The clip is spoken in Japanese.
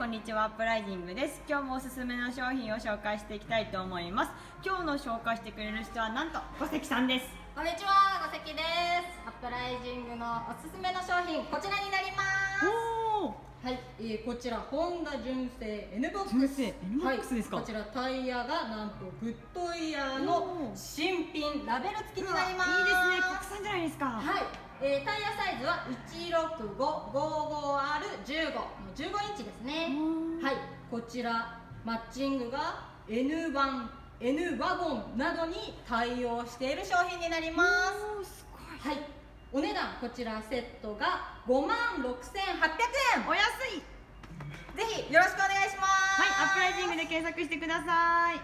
はいこんにちはアップライジングです今日もおすすめの商品を紹介していきたいと思います今日の紹介してくれる人はなんと小関さんですこんにちは、小関です。アップライジングのおすすめの商品、こちらになります。はい、えー、こちらホンダ純正 N ボックス。はい、こちらタイヤがなんとグッドイヤーの新品ラベル付きになります。いいですね国産じゃないですかはい、えー、タイヤサイズは 16555R15 の15インチですね。うん。はいこちらマッチングが N 版 N ワゴンなどに対応している商品になります。おーすごい。はいお値段こちらセットが5万6800円。お安い。ぜひよろしくお願いします。はいアップライジングで検索してください